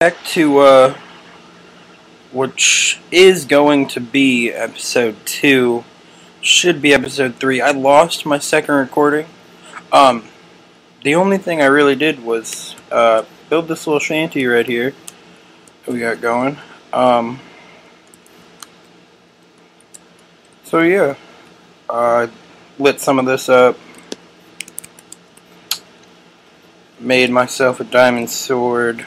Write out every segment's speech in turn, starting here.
back to uh, which is going to be episode two, should be episode three. I lost my second recording. Um, the only thing I really did was uh, build this little shanty right here we got going. Um, so yeah, I lit some of this up. Made myself a diamond sword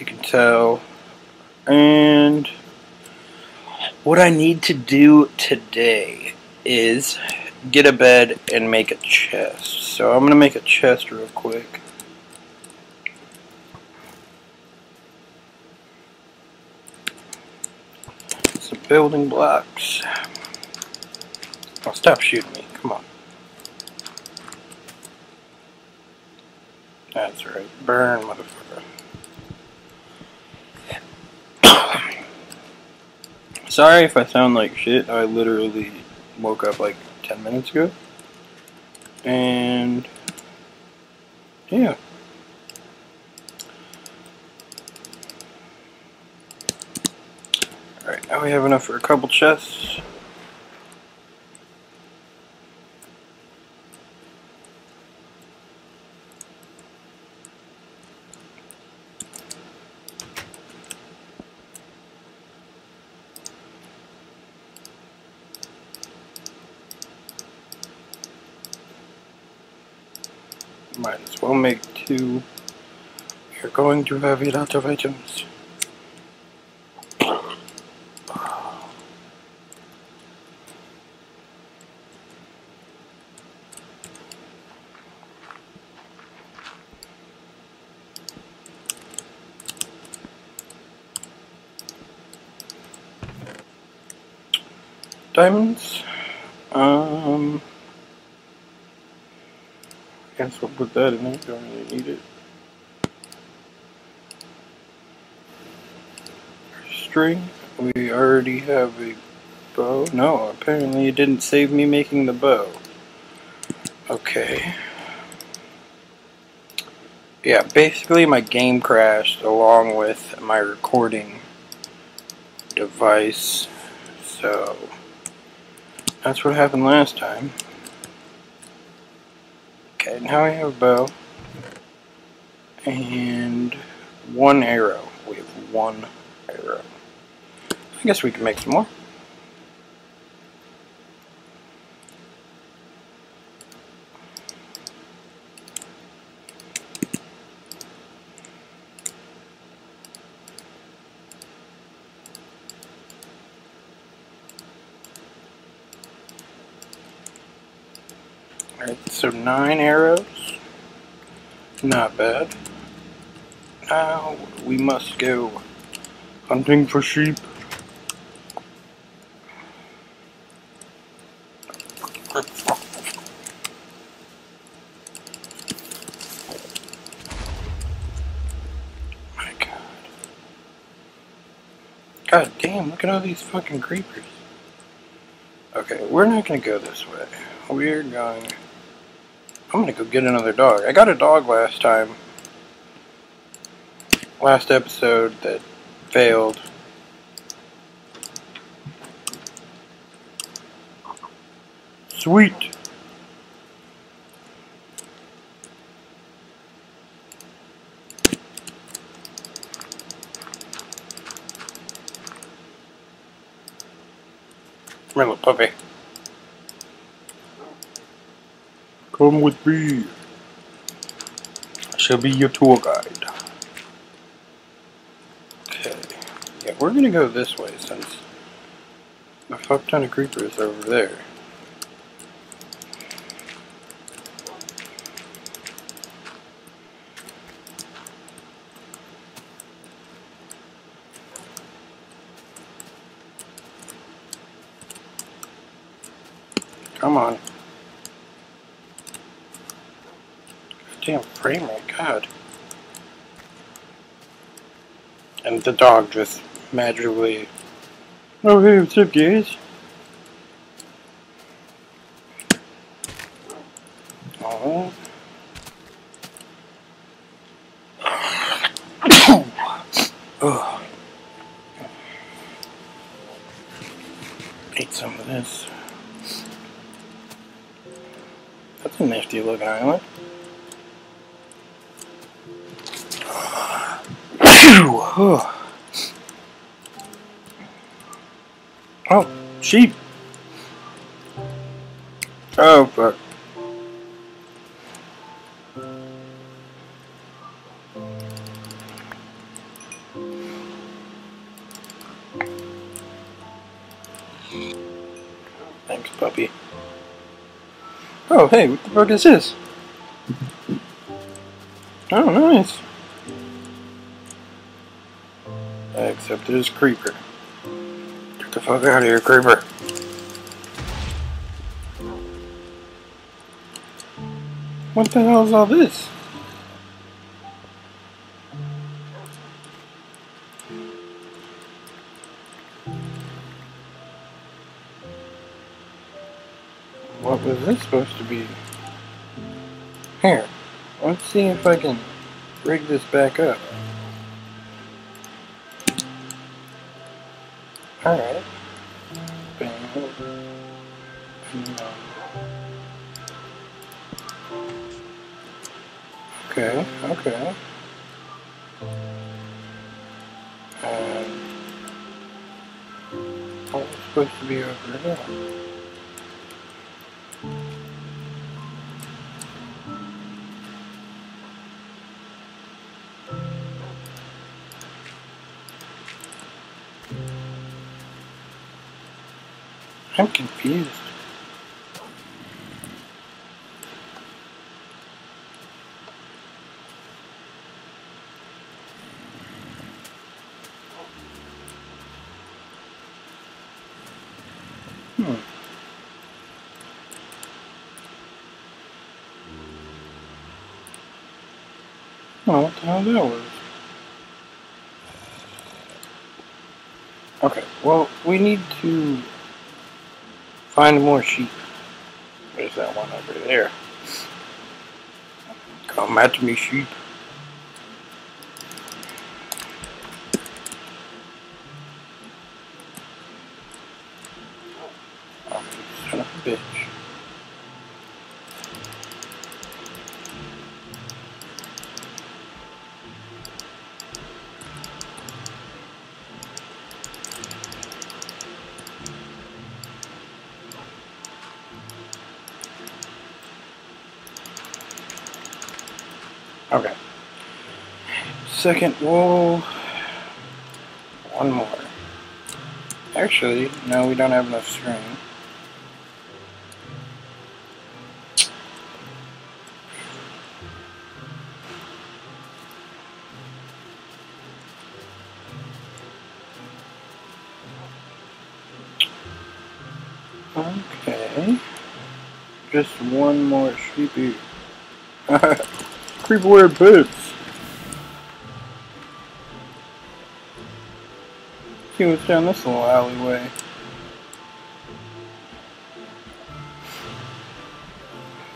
you can tell. And what I need to do today is get a bed and make a chest. So I'm going to make a chest real quick. Some building blocks. Oh, stop shooting me. Come on. That's right. Burn, motherfucker. Sorry if I sound like shit. I literally woke up like 10 minutes ago. And yeah. Alright, now we have enough for a couple chests. Might as well make two. You're going to have a lot of items. Diamonds. Um guess we'll put that in there. Don't really need it. String. We already have a bow. No, apparently it didn't save me making the bow. Okay. Yeah, basically my game crashed along with my recording device. So, that's what happened last time. Okay, now we have a bow. And one arrow. We have one arrow. I guess we can make some more. Alright, so nine arrows. Not bad. Now we must go hunting for sheep. My god. God damn, look at all these fucking creepers. Okay, we're not gonna go this way. We're going I'm gonna go get another dog. I got a dog last time. Last episode that failed. Sweet. Little puppy. Come with me. I shall be your tour guide. Okay. Yeah, we're gonna go this way since a fuck ton of creepers over there. Come on. damn frame rate, God. And the dog just magically... Oh, hey, what's up, guys? Oh, fuck. Thanks, puppy. Oh, hey, what the fuck is this? Oh, nice. Except there's Creeper. Get the fuck out of here, Creeper. What the hell is all this? What was this supposed to be? Here, let's see if I can rig this back up. Alright. Oh, it's supposed to be over here. Oh, what the hell that was? Okay, well, we need to find more sheep. There's that one over there. Come at me, sheep. Okay. Second wall. One more. Actually, no, we don't have enough string. Okay. Just one more sheepy. Creeper wear boots. See what's down this little alleyway.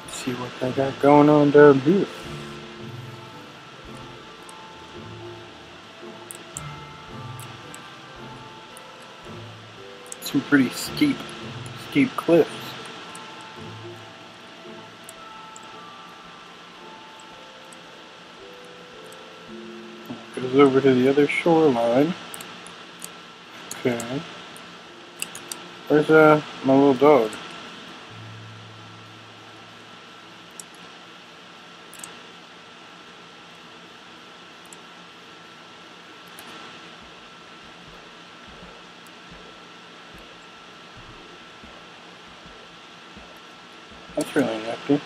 See what they got going on down here. Some pretty steep, steep cliffs. Goes over to the other shoreline. Okay. Where's uh my little dog? That's really nifty.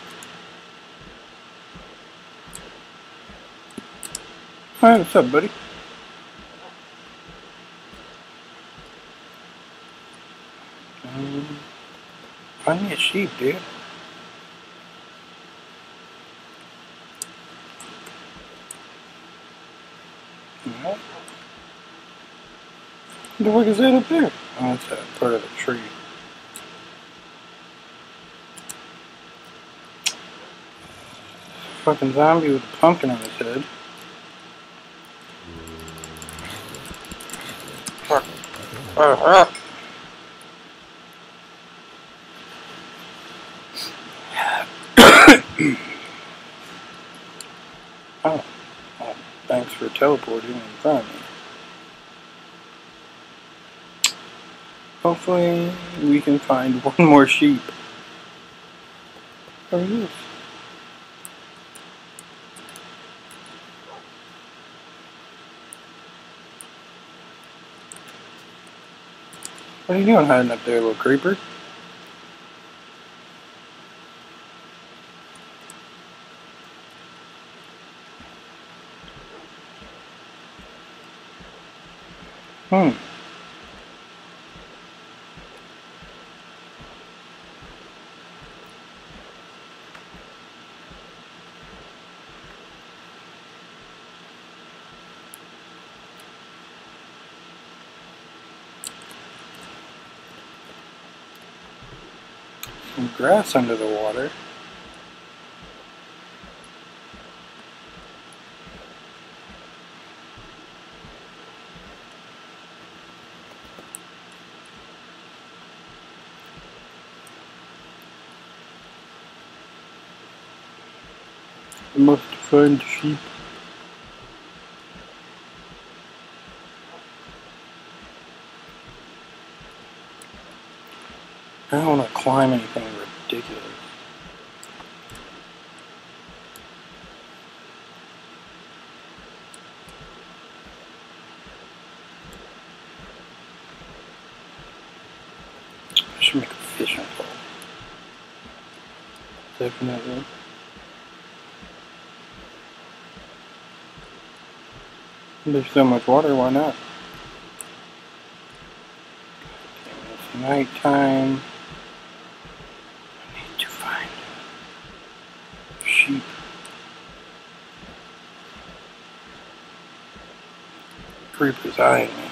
Hi, what's up, buddy? Um, find me a sheep, dude. What the fuck is that up there? Oh, that's a part of the tree. Fucking zombie with a pumpkin on his head. Oh, well, thanks for teleporting in front of me. Hopefully we can find one more sheep. Or this. What are you doing hiding up there, little creeper? Hmm. Some grass under the water. I must find sheep. I don't want to climb anything ridiculous. I should make a fishing pole. Definitely. There's so much water, why not? It's nighttime. I need to find sheep. Creeper's eyeing me.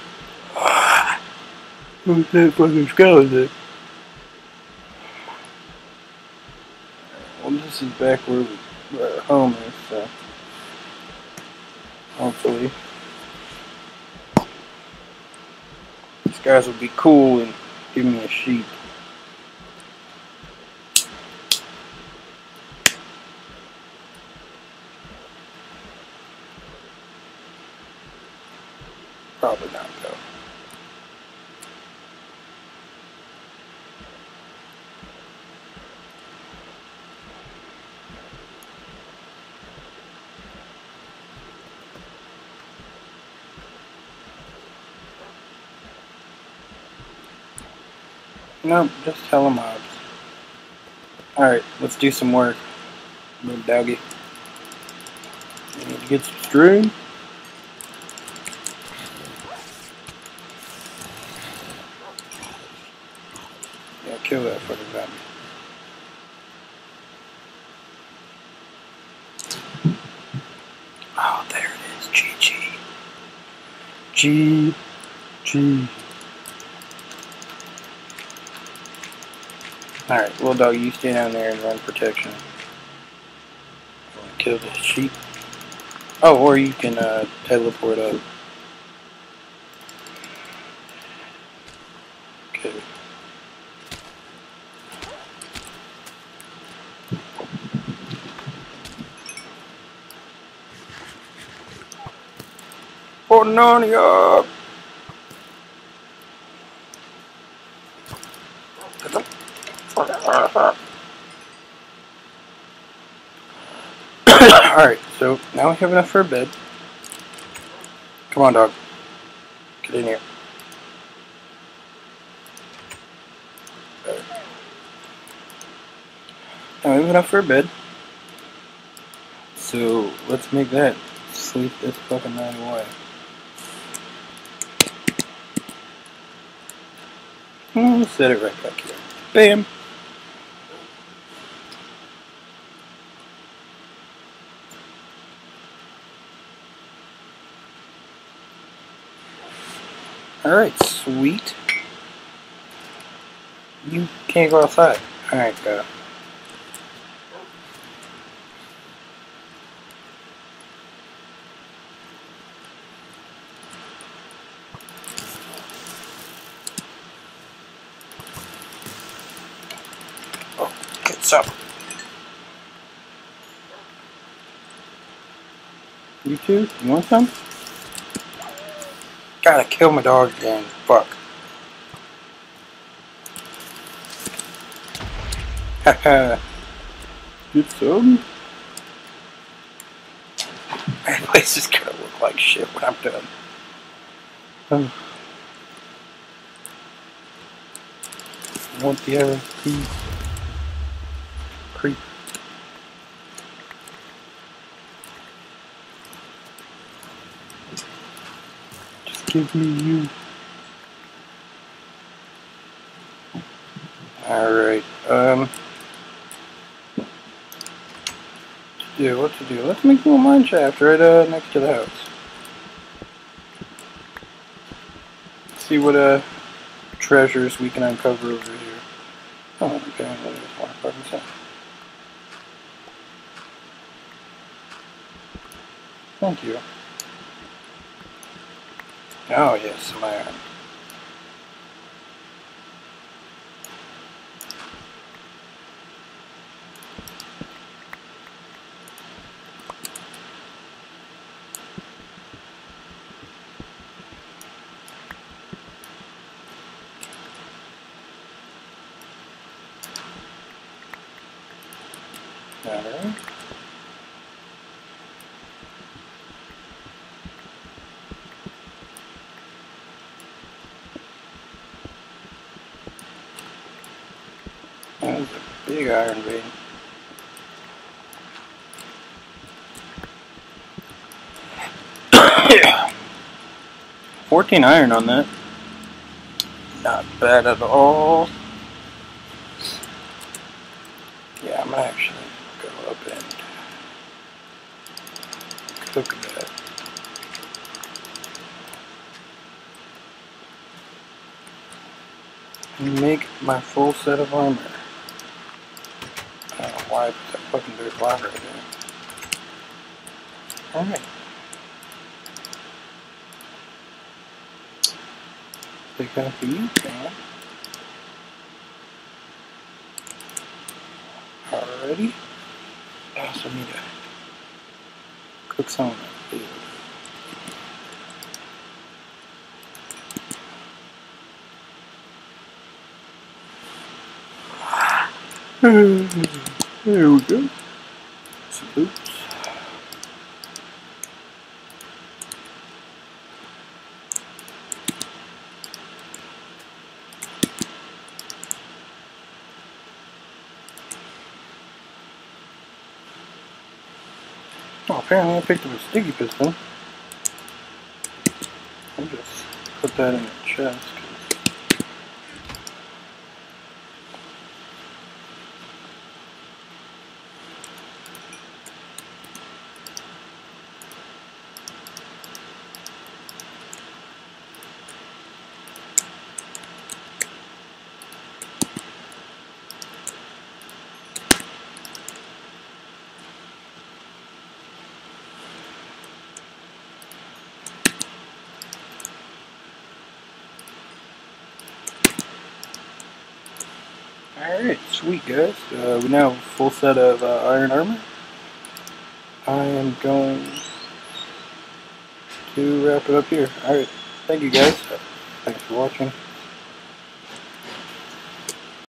Who's that fucking skeleton? Well, this is back where, we, where home is, so hopefully these guys will be cool and give me a sheep. No, just hella mobs. Alright, let's do some work. Little doggy. Need get some string. Yeah, kill that fucking zombie. Oh, there it is. GG. GG. Alright, little dog, you stay down there and run protection. Kill the sheep. Oh, or you can uh, teleport up. Okay. Oh, Alright, so now we have enough for a bed. Come on, dog. Get in here. Alright. Now we have enough for a bed. So let's make that sleep this fucking night away. Hmm, Let's set it right back here. Bam! Alright, sweet. You can't go outside. Alright, go. Oh, get up. You too? You want some? Kill my dog again. Fuck. Haha. Get some? My place is gonna look like shit when I'm done. Oh. Want the other piece? Give me you. Alright, um. Yeah, what to do? Let's make a little mine shaft right uh, next to the house. See what uh treasures we can uncover over here. Oh, okay, there's one fucking set. Thank you. Oh yes, iron. Alright. That's a big iron vein. Fourteen iron on that. Not bad at all. Yeah, I'm gonna actually go up and cook that. And make my full set of armor. I don't know why I put that fucking block right there. Alright. Take out for you, Sam. Alrighty. I also need to cook some of that food. There we go. Boots. Oh, apparently I picked up a sticky piston. I'll just put that in the chest. 'cause- Alright, sweet guys. Uh, we now have a full set of uh, iron armor. I am going to wrap it up here. Alright, thank you guys. Thanks for watching.